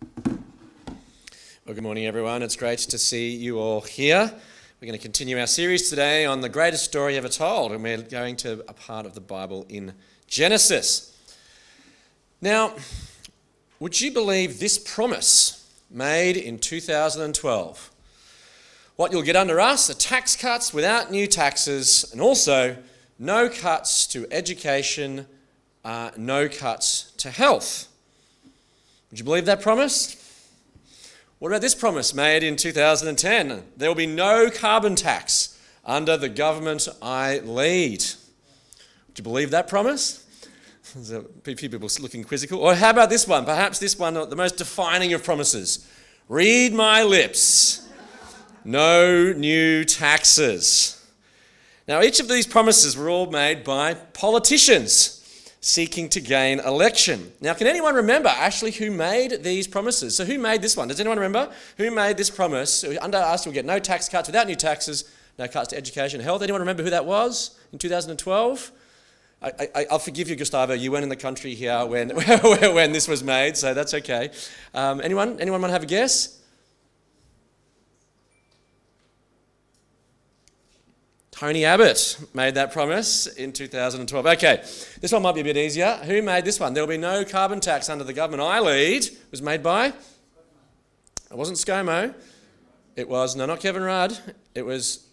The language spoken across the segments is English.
Well, good morning, everyone. It's great to see you all here. We're going to continue our series today on the greatest story ever told, and we're going to a part of the Bible in Genesis. Now, would you believe this promise made in 2012? What you'll get under us are tax cuts without new taxes, and also no cuts to education, uh, no cuts to health. Would you believe that promise? What about this promise made in 2010? There will be no carbon tax under the government I lead. Would you believe that promise? There's a few people looking quizzical. Or how about this one? Perhaps this one, the most defining of promises. Read my lips. No new taxes. Now, each of these promises were all made by politicians seeking to gain election. Now, can anyone remember actually who made these promises? So, who made this one? Does anyone remember who made this promise? Under us, we'll get no tax cuts without new taxes, no cuts to education health. Anyone remember who that was in 2012? I, will forgive you, Gustavo. You weren't in the country here when, when this was made, so that's okay. Um, anyone? Anyone want to have a guess? Tony Abbott made that promise in 2012. Okay, this one might be a bit easier. Who made this one? There will be no carbon tax under the government I lead. It was made by? It wasn't ScoMo. It was, no, not Kevin Rudd. It was,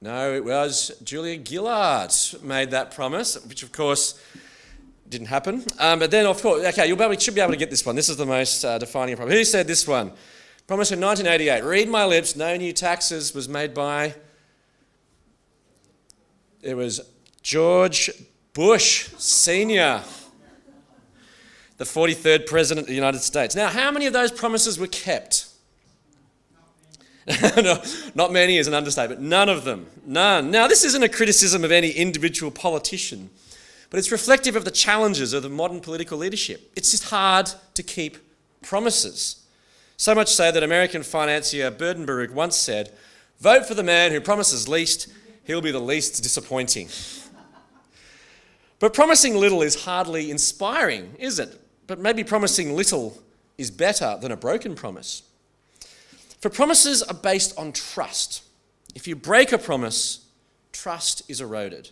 no, it was Julia Gillard made that promise, which of course didn't happen. Um, but then, of course, okay, you'll be should be able to get this one. This is the most uh, defining promise. Who said this one? Promise in 1988. Read my lips, no new taxes was made by it was George Bush Sr., the 43rd President of the United States. Now, how many of those promises were kept? no, not many is an understatement. None of them. None. Now, this isn't a criticism of any individual politician, but it's reflective of the challenges of the modern political leadership. It's just hard to keep promises. So much so that American financier Bernard Baruch once said, Vote for the man who promises least he'll be the least disappointing. But promising little is hardly inspiring, is it? But maybe promising little is better than a broken promise. For promises are based on trust. If you break a promise, trust is eroded.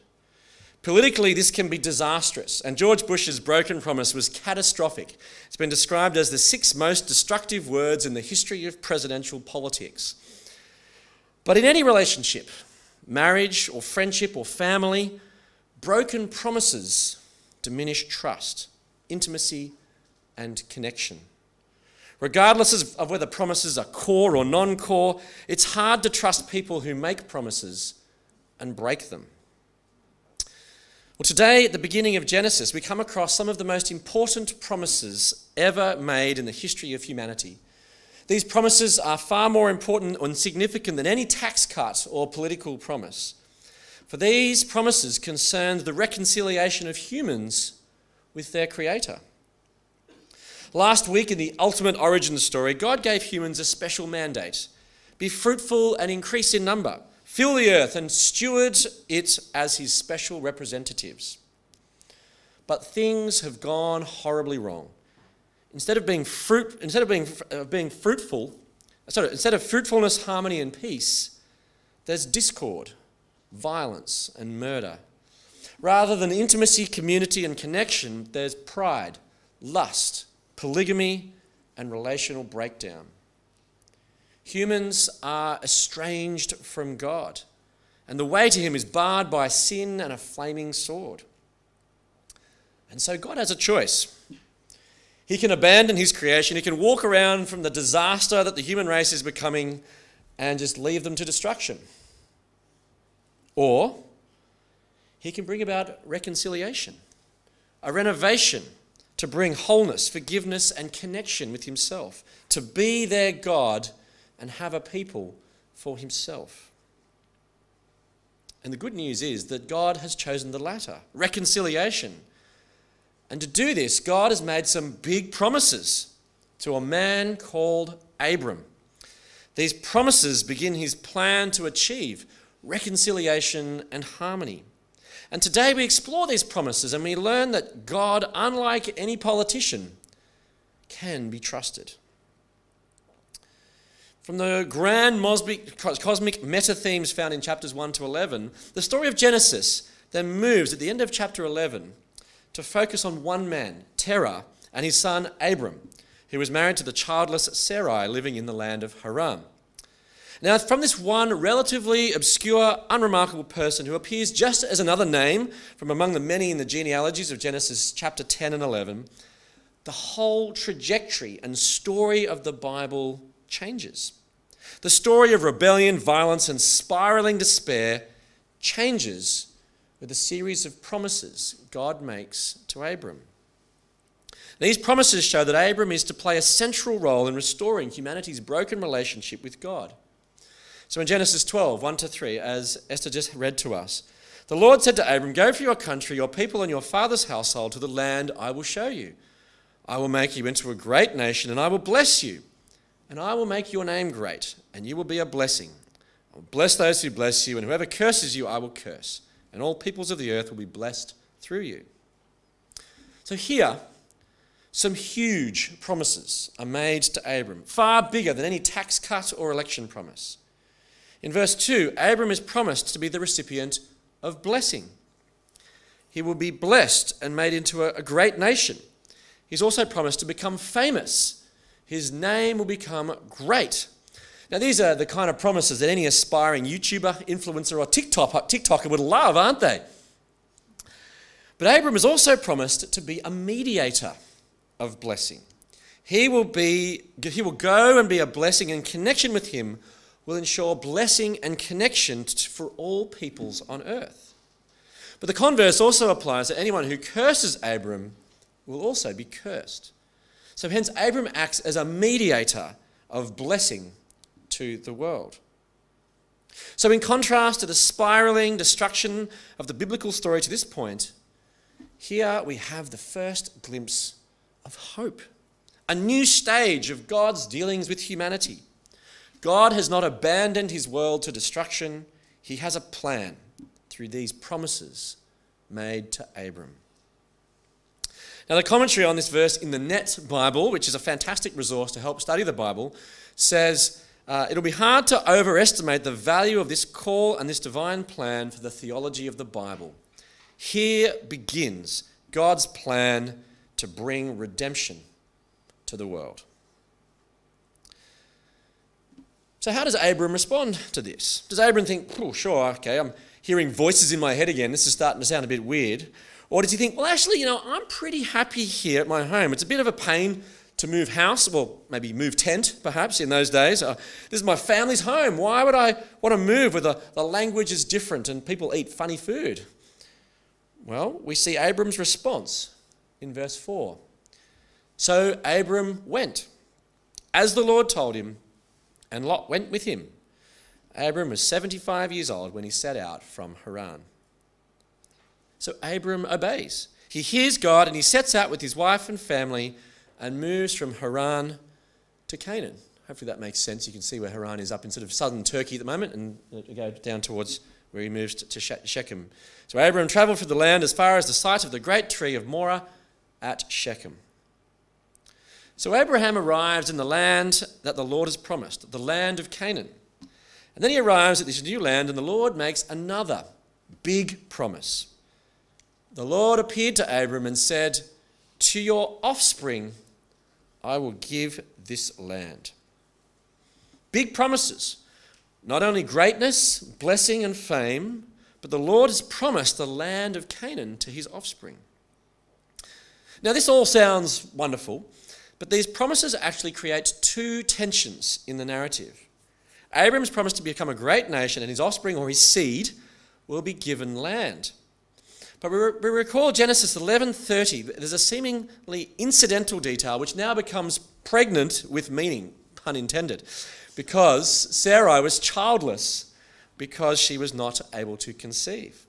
Politically, this can be disastrous, and George Bush's broken promise was catastrophic. It's been described as the six most destructive words in the history of presidential politics. But in any relationship, marriage or friendship or family, broken promises diminish trust, intimacy, and connection. Regardless of whether promises are core or non core, it's hard to trust people who make promises and break them. Well, today, at the beginning of Genesis, we come across some of the most important promises ever made in the history of humanity. These promises are far more important and significant than any tax cut or political promise. For these promises concerned the reconciliation of humans with their Creator. Last week, in the ultimate origin story, God gave humans a special mandate be fruitful and increase in number, fill the earth and steward it as His special representatives. But things have gone horribly wrong instead of being fruit, instead of being, uh, being fruitful, sorry, instead of fruitfulness, harmony, and peace, there's discord, violence, and murder. Rather than intimacy, community, and connection, there's pride, lust, polygamy, and relational breakdown. Humans are estranged from God, and the way to Him is barred by sin and a flaming sword. And so God has a choice. He can abandon his creation. He can walk around from the disaster that the human race is becoming and just leave them to destruction. Or he can bring about reconciliation, a renovation to bring wholeness, forgiveness, and connection with himself, to be their God and have a people for himself. And the good news is that God has chosen the latter reconciliation and to do this, God has made some big promises to a man called Abram. These promises begin his plan to achieve reconciliation and harmony. And today we explore these promises and we learn that God, unlike any politician, can be trusted. from the grand cosmic meta themes found in chapters 1 to 11, the story of Genesis then moves at the end of chapter 11 to focus on one man, Terah, and his son Abram, who was married to the childless Sarai living in the land of Haran. Now, from this one relatively obscure, unremarkable person who appears just as another name from among the many in the genealogies of Genesis chapter 10 and 11, the whole trajectory and story of the Bible changes. The story of rebellion, violence, and spiraling despair changes with a series of promises God makes to Abram. These promises show that Abram is to play a central role in restoring humanity's broken relationship with God. So in Genesis 12, 1 to 3, as Esther just read to us, the Lord said to Abram, Go for your country, your people, and your father's household to the land I will show you. I will make you into a great nation, and I will bless you. And I will make your name great, and you will be a blessing. I will bless those who bless you, and whoever curses you, I will curse. And all peoples of the earth will be blessed through you. So here, some huge promises are made to Abram, far bigger than any tax cut or election promise. In verse 2, Abram is promised to be the recipient of blessing. He will be blessed and made into a, great nation. He's also promised to become famous. His name will become great. Now, these are the kind of promises that any aspiring YouTuber, influencer, or TikTok, TikToker would love, aren't they? But Abram is also promised to be a mediator of blessing. He will, be, he will go and be a blessing, and connection with him will ensure blessing and connection for all peoples on earth. But the converse also applies that anyone who curses Abram will also be cursed. So, hence, Abram acts as a mediator of blessing to the world. So, in contrast to the spiraling destruction of the biblical story to this point, here we have the first glimpse of hope, a new stage of God's dealings with humanity. God has not abandoned his world to destruction, he has a plan through these promises made to Abram. Now, the commentary on this verse in the Net Bible, which is a fantastic resource to help study the Bible, says uh, it'll be hard to overestimate the value of this call and this divine plan for the theology of the Bible. Here begins God's plan to bring redemption to the world. So, how does Abram respond to this? Does Abram think, oh, sure, okay, I'm hearing voices in my head again, this is starting to sound a bit weird? Or does he think, well, actually, you know, I'm pretty happy here at my home. It's a bit of a pain to move house, well, maybe move tent, perhaps, in those days. Uh, this is my family's home. Why would I want to move where the, the language is different and people eat funny food? Well, we see Abram's response in verse 4. So Abram went, as the Lord told him, and Lot went with him. Abram was 75 years old when he set out from Haran. So Abram obeys. He hears God and he sets out with his wife and family and moves from Haran to Canaan. Hopefully that makes sense. You can see where Haran is up in sort of southern Turkey at the moment and uh, go down towards where he moves to Shechem. So Abram traveled through the land as far as the site of the great tree of Moreh at Shechem. So Abraham arrives in the land that the Lord has promised, the land of Canaan. And then he arrives at this new land, and the Lord makes another big promise. The Lord appeared to Abram and said, To your offspring I will give this land. Big promises. Not only greatness, blessing, and fame, but the Lord has promised the land of Canaan to his offspring. Now, this all sounds wonderful, but these promises actually create two tensions in the narrative. Abram's promised to become a great nation, and his offspring or his seed will be given land. But we, we recall Genesis 11:30. There's a seemingly incidental detail which now becomes pregnant with meaning, pun intended, because Sarai was childless because she was not able to conceive.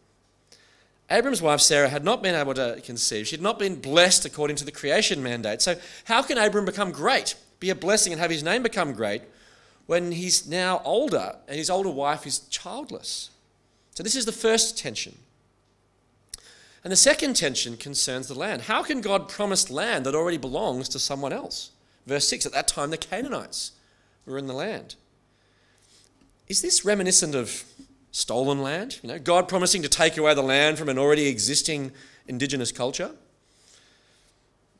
Abram's wife Sarah had not been able to conceive. She had not been blessed according to the creation mandate. So, how can Abram become great, be a blessing, and have his name become great when he's now older and his older wife is childless? So, this is the first tension. And the second tension concerns the land. How can God promise land that already belongs to someone else? Verse 6 At that time, the Canaanites were in the land. is this reminiscent of stolen land? You know, God promising to take away the land from an already existing indigenous culture?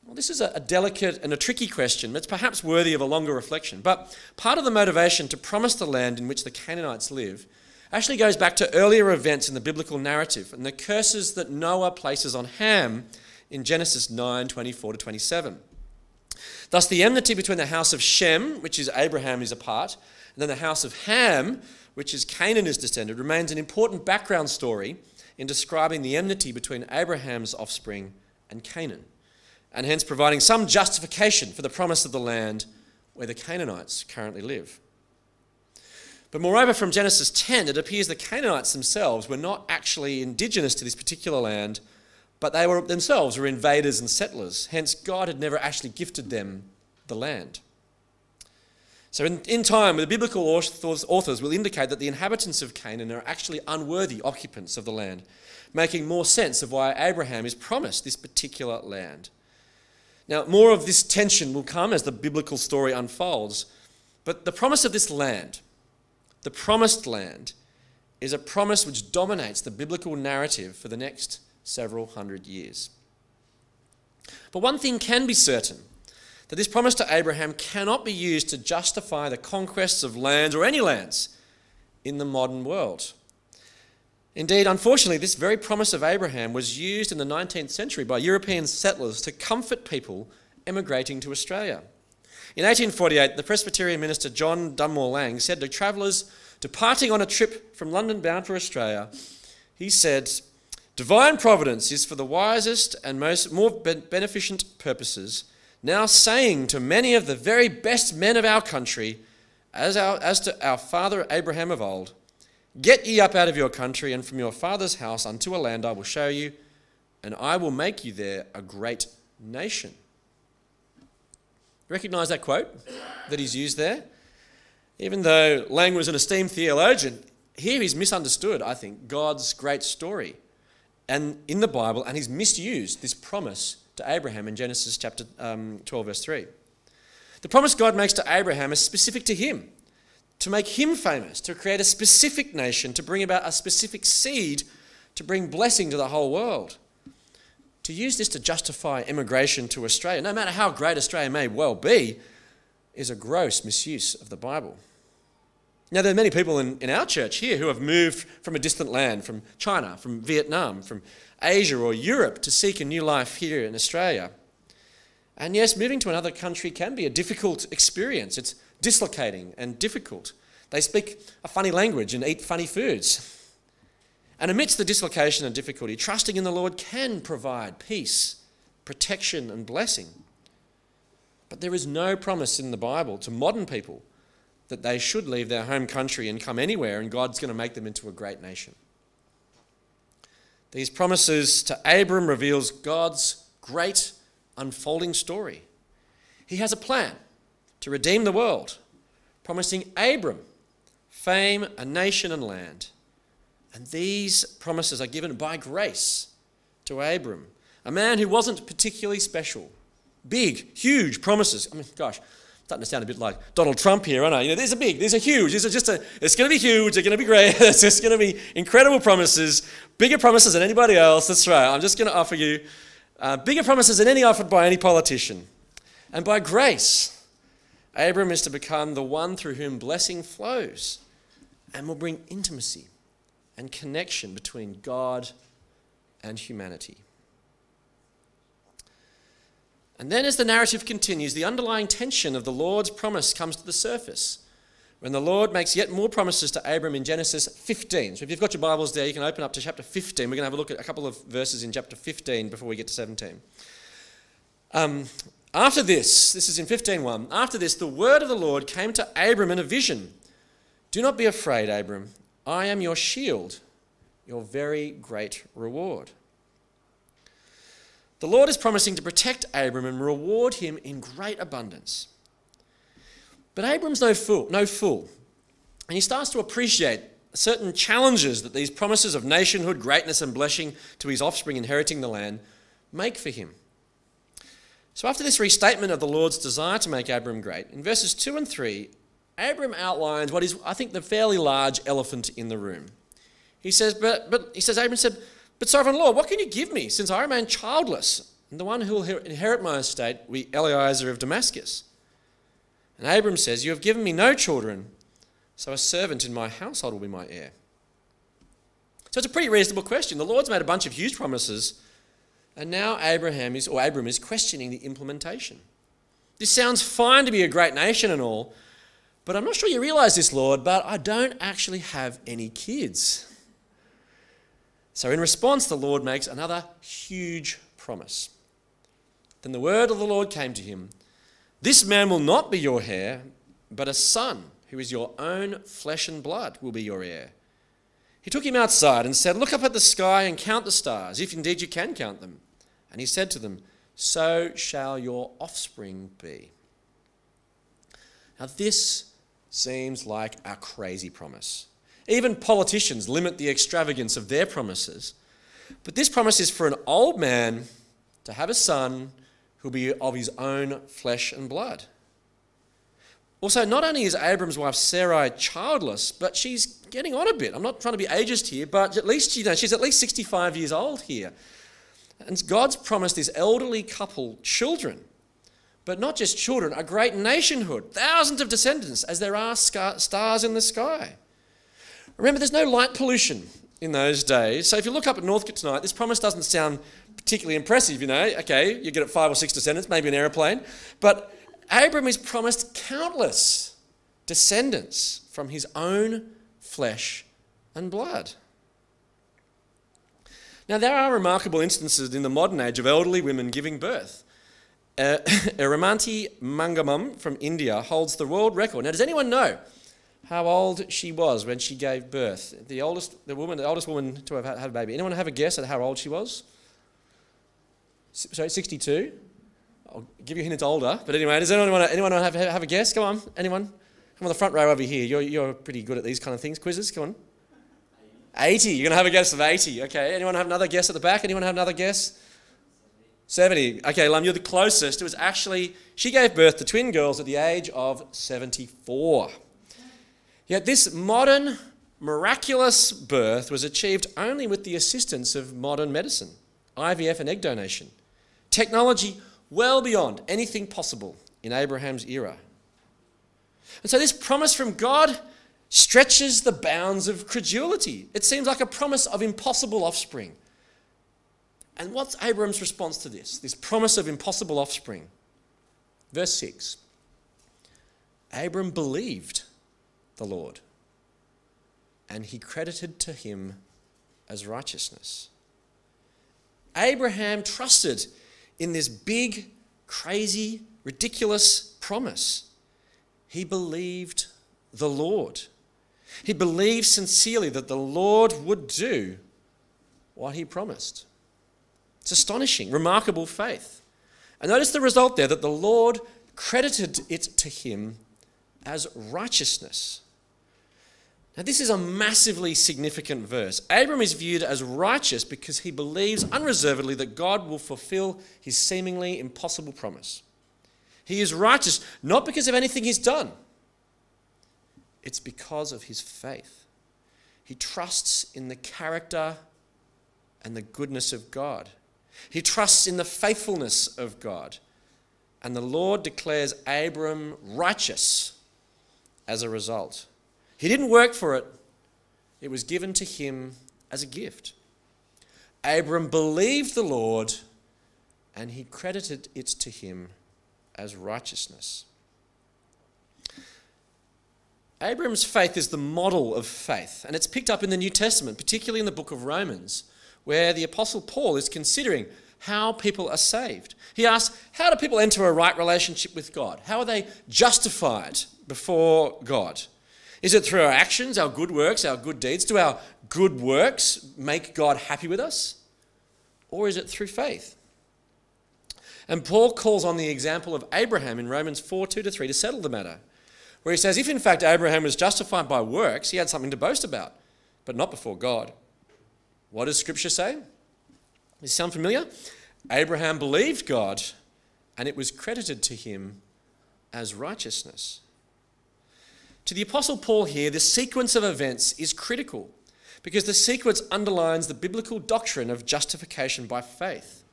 Well, this is a, delicate and a tricky question that's perhaps worthy of a longer reflection. But part of the motivation to promise the land in which the Canaanites live actually goes back to earlier events in the biblical narrative and the curses that Noah places on Ham in Genesis 9 24 to 27. Thus, the enmity between the house of Shem, which is Abraham is a part, and then the house of Ham, which is Canaan is descended, remains an important background story in describing the enmity between Abraham's offspring and Canaan and hence providing some justification for the promise of the land where the Canaanites currently live. But moreover, from Genesis 10, it appears the Canaanites themselves were not actually indigenous to this particular land, but they were themselves were invaders and settlers. Hence, God had never actually gifted them the land. So, in, in time, the biblical authors, authors will indicate that the inhabitants of Canaan are actually unworthy occupants of the land, making more sense of why Abraham is promised this particular land. Now, more of this tension will come as the biblical story unfolds, but the promise of this land, the promised land, is a promise which dominates the biblical narrative for the next several hundred years. But one thing can be certain that this promise to Abraham cannot be used to justify the conquests of lands or any lands in the modern world. Indeed, unfortunately, this very promise of Abraham was used in the 19th century by European settlers to comfort people emigrating to Australia. In 1848, the Presbyterian minister John Dunmore Lang said to travellers departing on a trip from London bound for Australia, he said, Divine providence is for the wisest and most more beneficent purposes, now saying to many of the very best men of our country, as, our, as to our father Abraham of old, Get ye up out of your country and from your father's house unto a land I will show you, and I will make you there a great nation. Recognize that quote that he's used there? Even though Lang was an esteemed theologian, here he's misunderstood, I think, God's great story and in the Bible, and he's misused this promise to Abraham in Genesis chapter um, 12, verse 3. The promise God makes to Abraham is specific to him to make him famous, to create a specific nation, to bring about a specific seed, to bring blessing to the whole world. To use this to justify immigration to Australia, no matter how great Australia may well be, is a gross misuse of the Bible. Now, there are many people in, in our church here who have moved from a distant land, from China, from Vietnam, from Asia or Europe to seek a new life here in Australia. And yes, moving to another country can be a difficult experience. It's dislocating and difficult. They speak a funny language and eat funny foods. And amidst the dislocation and difficulty, trusting in the Lord can provide peace, protection, and blessing. But there is no promise in the Bible to modern people that they should leave their home country and come anywhere and God's going to make them into a great nation. These promises to Abram reveals God's great unfolding story. He has a plan to redeem the world, promising Abram fame, a nation, and land. And these promises are given by grace to Abram, a man who wasn't particularly special. Big, huge promises. I mean, gosh, starting to sound a bit like Donald Trump here, aren't I? You know, these are big, these are huge. These are just a, it's going to be huge, they're going to be great, it's just going to be incredible promises, bigger promises than anybody else. That's right. I'm just going to offer you uh, bigger promises than any offered by any politician. And by grace, Abram is to become the one through whom blessing flows and will bring intimacy and connection between God and humanity. And then, as the narrative continues, the underlying tension of the Lord's promise comes to the surface when the Lord makes yet more promises to Abram in Genesis 15. So, if you've got your Bibles there, you can open up to chapter 15. We're going to have a look at a couple of verses in chapter 15 before we get to 17. Um, after this, this is in 15:1. After this, the word of the Lord came to Abram in a vision. Do not be afraid, Abram. I am your shield, your very great reward. The Lord is promising to protect Abram and reward him in great abundance. But Abram's no fool, no fool. And he starts to appreciate certain challenges that these promises of nationhood, greatness, and blessing to his offspring inheriting the land make for him. So, after this restatement of the Lord's desire to make Abram great, in verses 2 and 3, Abram outlines what is, I think, the fairly large elephant in the room. He says, but, but he says, Abram said, but sovereign Lord, what can you give me since I remain childless? And the one who will inherit my estate will be Eliezer of Damascus. And Abram says, You have given me no children, so a servant in my household will be my heir. So it's a pretty reasonable question. The Lord's made a bunch of huge promises, and now Abraham is, or Abram is questioning the implementation. This sounds fine to be a great nation and all, but I'm not sure you realize this, Lord, but I don't actually have any kids. So, in response, the Lord makes another huge promise. Then the word of the Lord came to him This man will not be your heir, but a son who is your own flesh and blood will be your heir. He took him outside and said, Look up at the sky and count the stars, if indeed you can count them. And he said to them, So shall your offspring be. Now, this seems like a crazy promise. Even politicians limit the extravagance of their promises. But this promise is for an old man to have a son who'll be of his own flesh and blood. Also, not only is Abram's wife Sarai childless, but she's getting on a bit. I'm not trying to be ageist here, but at least you know, she's at least 65 years old here. And God's promised this elderly couple children, but not just children, a great nationhood, thousands of descendants, as there are stars in the sky. Remember, there's no light pollution in those days. So if you look up at Northcote tonight, this promise doesn't sound particularly impressive, you know. Okay, you get it five or six descendants, maybe an aeroplane. But Abram is promised countless descendants from his own flesh and blood. Now, there are remarkable instances in the modern age of elderly women giving birth. Uh, Erramatti Mangayamma from India holds the world record. Now, does anyone know how old she was when she gave birth. The oldest, the woman, the oldest woman to have had a baby. Anyone have a guess at how old she was? Sorry, 62. I'll give you a hint. It's older. But anyway, does anyone want to, anyone have, have a guess? Come on, anyone? Come on the front row over here. You're, you're pretty good at these kind of things. Quizzes. Come on. 80. You're going to have a guess of 80. Okay. Anyone have another guess at the back? Anyone have another guess? 70. Okay, Lum, you're the closest. It was actually, she gave birth to twin girls at the age of 74. Yet this modern, miraculous birth was achieved only with the assistance of modern medicine, IVF and egg donation. Technology well beyond anything possible in Abraham's era. And so this promise from God stretches the bounds of credulity. It seems like a promise of impossible offspring. And what's Abraham's response to this? This promise of impossible offspring. Verse 6 Abram believed the Lord. And he credited to him as righteousness. Abraham trusted in this big, crazy, ridiculous promise. He believed the Lord. He believed sincerely that the Lord would do what he promised. It's astonishing, remarkable faith. And notice the result there that the Lord credited it to him as righteousness. Now, this is a massively significant verse. Abram is viewed as righteous because he believes unreservedly that God will fulfill his seemingly impossible promise. He is righteous not because of anything he's done, it's because of his faith. He trusts in the character and the goodness of God, he trusts in the faithfulness of God. And the Lord declares Abram righteous as a result. He didn't work for it, it was given to him as a gift. Abram believed the Lord and he credited it to him as righteousness. Abram's faith is the model of faith, and it's picked up in the New Testament, particularly in the book of Romans, where the Apostle Paul is considering how people are saved. He asks, How do people enter a right relationship with God? How are they justified before God? Is it through our actions, our good works, our good deeds? Do our good works make God happy with us? Or is it through faith? And Paul calls on the example of Abraham in Romans 4 2 to 3 to settle the matter, where he says, If in fact Abraham was justified by works, he had something to boast about, but not before God. What does Scripture say? Does it sound familiar? Abraham believed God, and it was credited to him as righteousness. To the Apostle Paul here, the sequence of events is critical because the sequence underlines the biblical doctrine of justification by faith.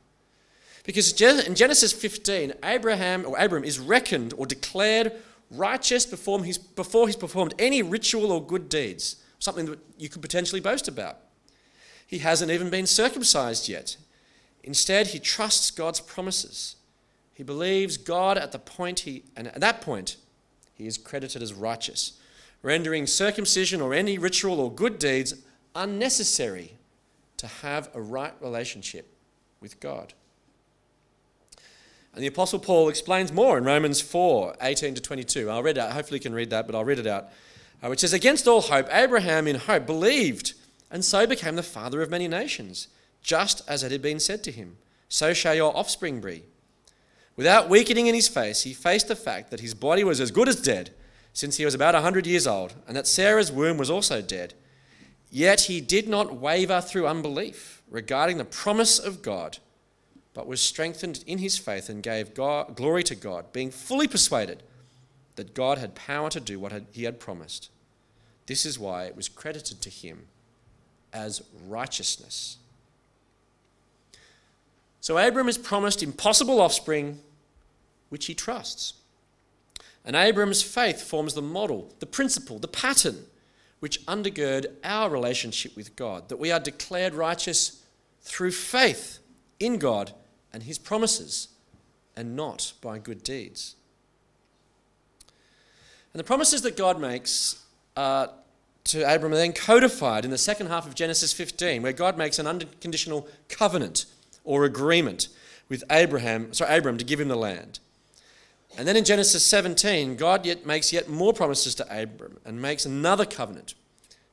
Because in Genesis 15, Abraham or Abram is reckoned or declared righteous before he's, before he's performed any ritual or good deeds, something that you could potentially boast about. He hasn't even been circumcised yet. Instead, he trusts God's promises. He believes God at the point he, and at that point, he is credited as righteous, rendering circumcision or any ritual or good deeds unnecessary to have a right relationship with God. And the Apostle Paul explains more in Romans 4 18 to 22. I'll read it out. Hopefully, you can read that, but I'll read it out. Uh, which says, Against all hope, Abraham in hope believed, and so became the father of many nations, just as it had been said to him, So shall your offspring be. Without weakening in his face, he faced the fact that his body was as good as dead, since he was about a 100 years old, and that Sarah's womb was also dead. Yet he did not waver through unbelief regarding the promise of God, but was strengthened in his faith and gave God, glory to God, being fully persuaded that God had power to do what he had promised. This is why it was credited to him as righteousness. So Abram is promised impossible offspring, which he trusts. And Abram's faith forms the model, the principle, the pattern which undergird our relationship with God, that we are declared righteous through faith in God and his promises, and not by good deeds. And the promises that God makes uh, to Abram are then codified in the second half of Genesis 15, where God makes an unconditional covenant or agreement with Abraham, sorry, Abram to give him the land. And then in Genesis 17, God yet makes yet more promises to Abram and makes another covenant.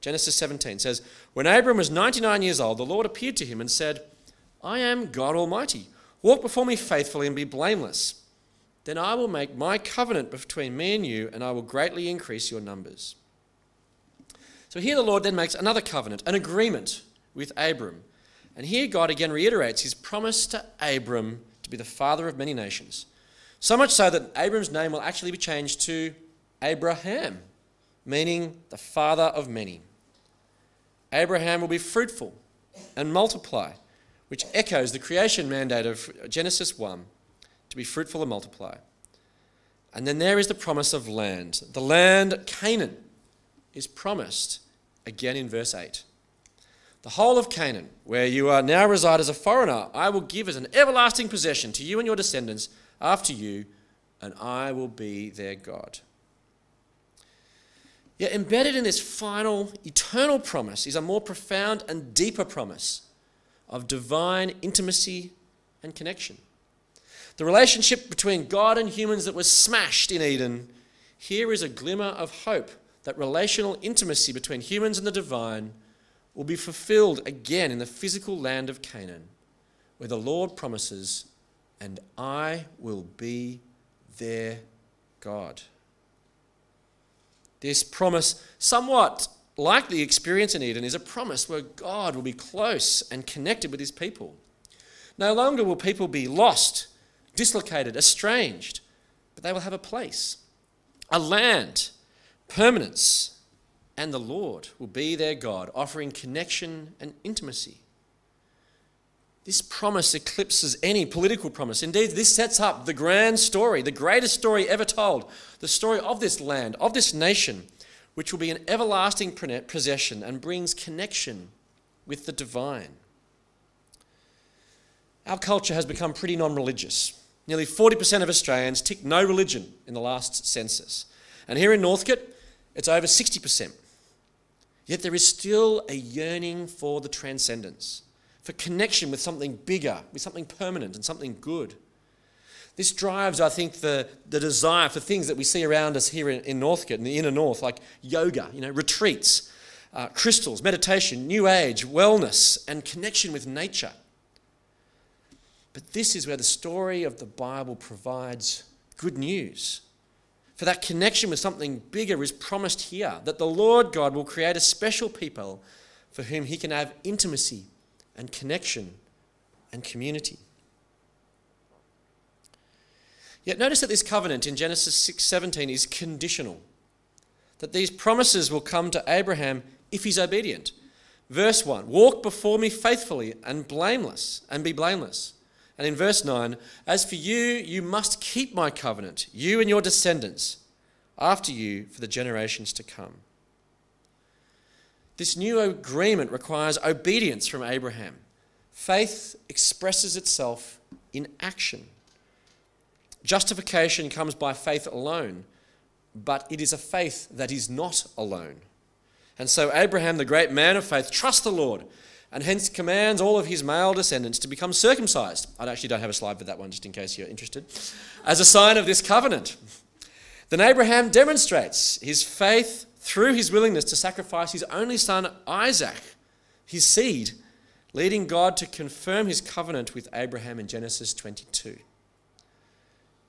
Genesis 17 says, When Abram was 99 years old, the Lord appeared to him and said, I am God Almighty. Walk before me faithfully and be blameless. Then I will make my covenant between me and you, and I will greatly increase your numbers. So here the Lord then makes another covenant, an agreement with Abram. And here God again reiterates his promise to Abram to be the father of many nations. So much so that Abram's name will actually be changed to Abraham, meaning the father of many. Abraham will be fruitful and multiply, which echoes the creation mandate of Genesis 1 to be fruitful and multiply. And then there is the promise of land. The land, Canaan, is promised again in verse 8. The whole of Canaan, where you are now reside as a foreigner, I will give as an everlasting possession to you and your descendants after you, and I will be their God. Yet embedded in this final eternal promise is a more profound and deeper promise of divine intimacy and connection. The relationship between God and humans that was smashed in Eden, here is a glimmer of hope that relational intimacy between humans and the divine will be fulfilled again in the physical land of Canaan, where the Lord promises, And I will be their God. This promise, somewhat like the experience in Eden, is a promise where God will be close and connected with his people. No longer will people be lost, dislocated, estranged, but they will have a place, a land, permanence, and the Lord will be their God, offering connection and intimacy. This promise eclipses any political promise. Indeed, this sets up the grand story, the greatest story ever told, the story of this land, of this nation, which will be an everlasting possession and brings connection with the divine. Our culture has become pretty non religious. Nearly 40% of Australians tick no religion in the last census. And here in Northcote, it's over 60%. Yet there is still a yearning for the transcendence for connection with something bigger, with something permanent and something good. This drives, I think, the, the desire for things that we see around us here in, in Northcote, in the inner north, like yoga, you know, retreats, uh, crystals, meditation, new age, wellness, and connection with nature. But this is where the story of the Bible provides good news. For that connection with something bigger is promised here that the Lord God will create a special people for whom he can have intimacy and connection and community. Yet notice that this covenant in Genesis 6:17 is conditional. that these promises will come to Abraham if he's obedient. Verse 1 Walk before me faithfully and blameless, and be blameless. And in verse 9, As for you, you must keep my covenant, you and your descendants, after you for the generations to come. This new agreement requires obedience from Abraham. Faith expresses itself in action. Justification comes by faith alone, but it is a faith that is not alone. And so Abraham, the great man of faith, trusts the Lord and hence commands all of his male descendants to become circumcised. I actually don't have a slide for that one, just in case you're interested, as a sign of this covenant. Then Abraham demonstrates his faith through his willingness to sacrifice his only son, Isaac, his seed, leading God to confirm his covenant with Abraham in Genesis 22.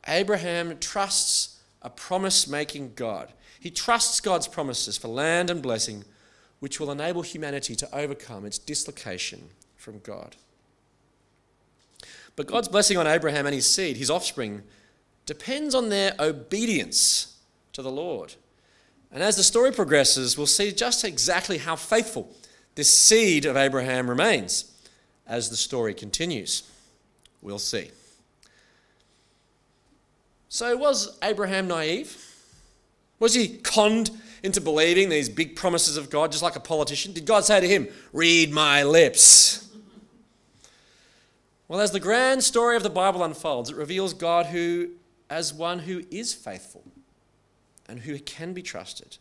Abraham trusts a promise making God. He trusts God's promises for land and blessing, which will enable humanity to overcome its dislocation from God. But God's blessing on Abraham and his seed, his offspring, depends on their obedience to the Lord. And as the story progresses, we'll see just exactly how faithful this seed of Abraham remains as the story continues. We'll see. So, was Abraham naive? Was he conned into believing these big promises of God just like a politician? Did God say to him, Read my lips? Well, as the grand story of the Bible unfolds, it reveals God who, as one who is faithful and who can be trusted,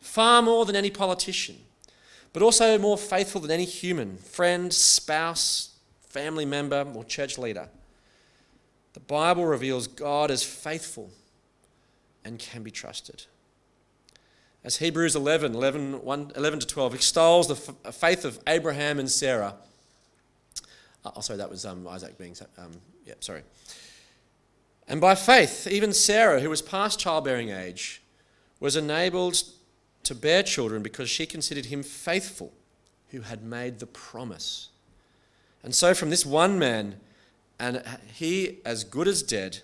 far more than any politician, but also more faithful than any human, friend, spouse, family member, or church leader. The Bible reveals God as faithful and can be trusted. As Hebrews 11, 11, 1, 11 to 12 extols the f- faith of Abraham and Sarah. Oh, sorry, that was um, Isaac being. Um, yeah, sorry. And by faith, even Sarah, who was past childbearing age, was enabled to bear children because she considered him faithful who had made the promise. And so, from this one man, and he, as good as dead,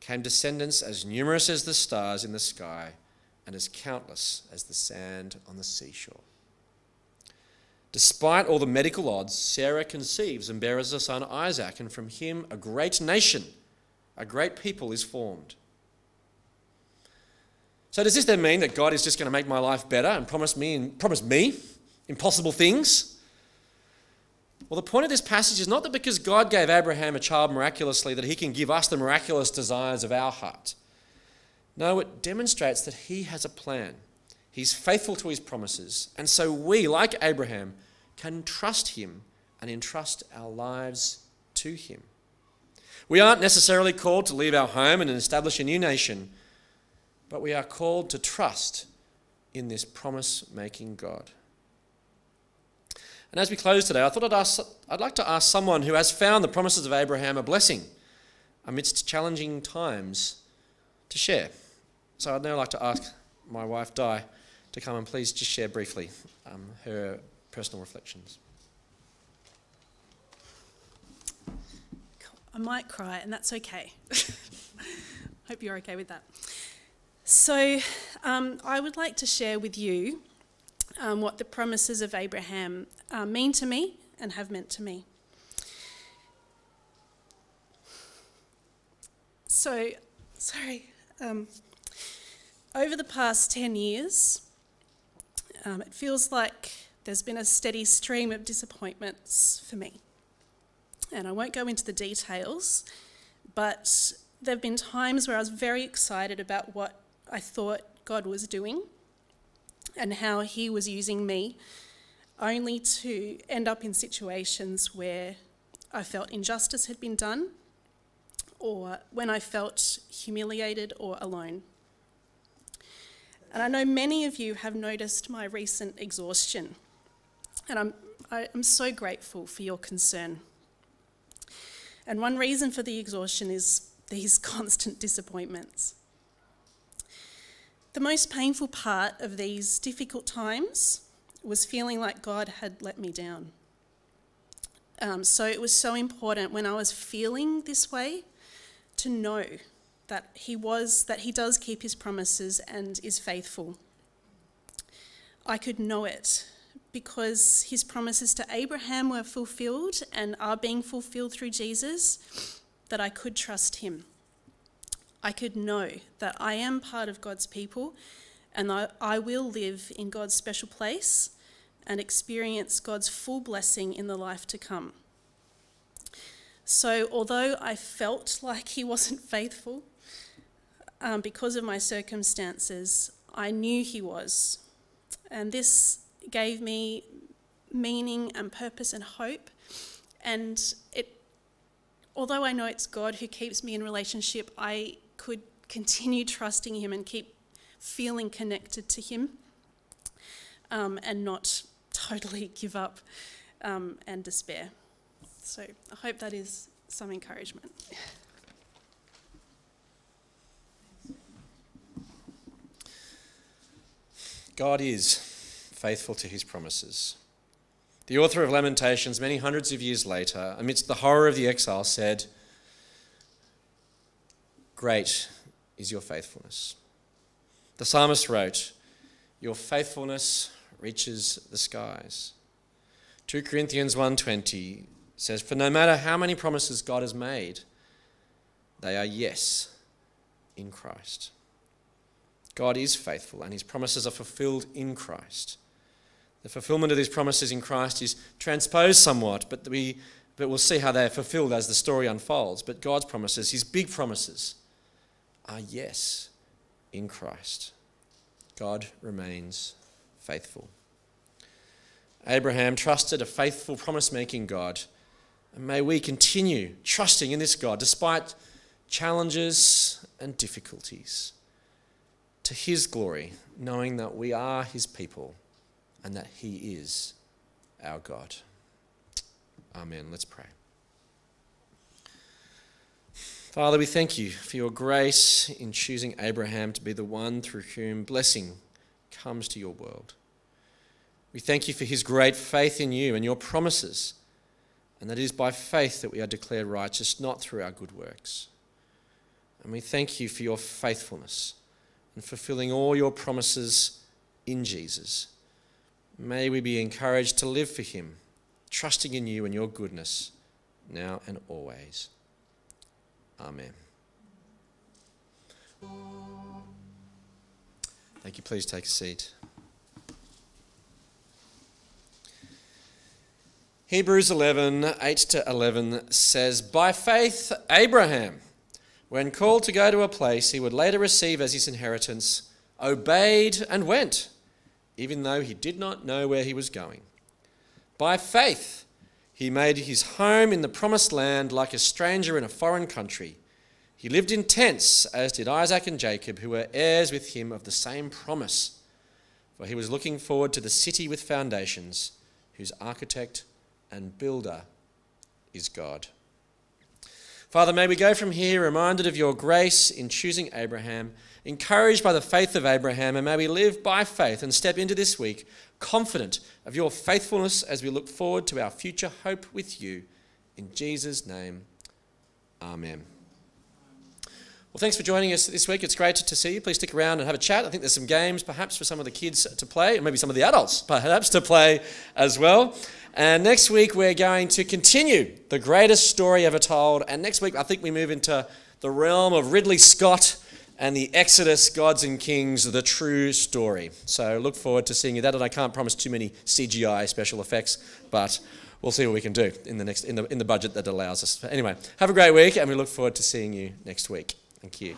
came descendants as numerous as the stars in the sky and as countless as the sand on the seashore. Despite all the medical odds, Sarah conceives and bears a son Isaac, and from him a great nation, a great people is formed. So does this then mean that God is just going to make my life better and promise me and promise me impossible things? Well, the point of this passage is not that because God gave Abraham a child miraculously, that he can give us the miraculous desires of our heart. No, it demonstrates that he has a plan. He's faithful to his promises. And so we, like Abraham, can trust him and entrust our lives to him. We aren't necessarily called to leave our home and establish a new nation, but we are called to trust in this promise making God. And as we close today, I thought I'd, ask, I'd like to ask someone who has found the promises of Abraham a blessing amidst challenging times to share. So I'd now like to ask my wife, Di, to come and please just share briefly um, her personal reflections. I might cry, and that's okay. Hope you're okay with that. So, um, I would like to share with you um, what the promises of Abraham uh, mean to me and have meant to me. So, sorry. Um, over the past 10 years, um, it feels like there's been a steady stream of disappointments for me. And I won't go into the details, but there have been times where I was very excited about what I thought God was doing and how he was using me, only to end up in situations where I felt injustice had been done, or when I felt humiliated or alone. And I know many of you have noticed my recent exhaustion, and I'm, I, am so grateful for your concern. And one reason for the exhaustion is these constant disappointments. The most painful part of these difficult times was feeling like God had let me down. Um, so it was so important when I was feeling this way to know that He was, that He does keep His promises and is faithful. I could know it because his promises to Abraham were fulfilled and are being fulfilled through Jesus, that I could trust him. I could know that I am part of God's people and that I will live in God's special place and experience God's full blessing in the life to come. So, although I felt like he wasn't faithful um, because of my circumstances, I knew he was. And this gave me meaning and purpose and hope. And it, although I know it's God who keeps me in relationship, I could continue trusting Him and keep feeling connected to Him um, and not totally give up um, and despair. So I hope that is some encouragement. God is faithful to his promises. The author of Lamentations, many hundreds of years later, amidst the horror of the exile, said, Great is your faithfulness. The psalmist wrote, Your faithfulness reaches the skies. 2 Corinthians 1:20 says, For no matter how many promises God has made, they are yes in Christ. God is faithful and his promises are fulfilled in Christ. The fulfillment of these promises in Christ is transposed somewhat, but, we, but we'll see how they're fulfilled as the story unfolds. But God's promises, his big promises, are yes in Christ. God remains faithful. Abraham trusted a faithful promise making God and may we continue trusting in this God despite challenges and difficulties to His glory, knowing that we are His people and that He is our God. Amen. Let's pray. Father, we thank you for your grace in choosing Abraham to be the one through whom blessing comes to your world. We thank you for his great faith in you and your promises and that it is by faith that we are declared righteous, not through our good works. And we thank you for your faithfulness and fulfilling all your promises in Jesus. May we be encouraged to live for him, trusting in you and your goodness, now and always. Amen. Thank you. Please take a seat. Hebrews 11, 8 to 11 says, By faith, Abraham, when called to go to a place he would later receive as his inheritance, obeyed and went, even though he did not know where he was going. By faith, he made his home in the promised land like a stranger in a foreign country. He lived in tents, as did Isaac and Jacob, who were heirs with him of the same promise. For he was looking forward to the city with foundations, whose architect and builder is God. Father, may we go from here reminded of your grace in choosing Abraham, encouraged by the faith of Abraham, and may we live by faith and step into this week confident of your faithfulness as we look forward to our future hope with you. In Jesus' name, Amen. Well, thanks for joining us this week. It's great to see you. Please stick around and have a chat. I think there's some games perhaps for some of the kids to play, and maybe some of the adults perhaps to play as well. And next week, we're going to continue the greatest story ever told. And next week, I think we move into the realm of Ridley Scott and the Exodus, Gods and Kings, the true story. So look forward to seeing you that. And I can't promise too many CGI special effects, but we'll see what we can do in the next in the in the budget that allows us. Anyway, have a great week, and we look forward to seeing you next week. Thank you.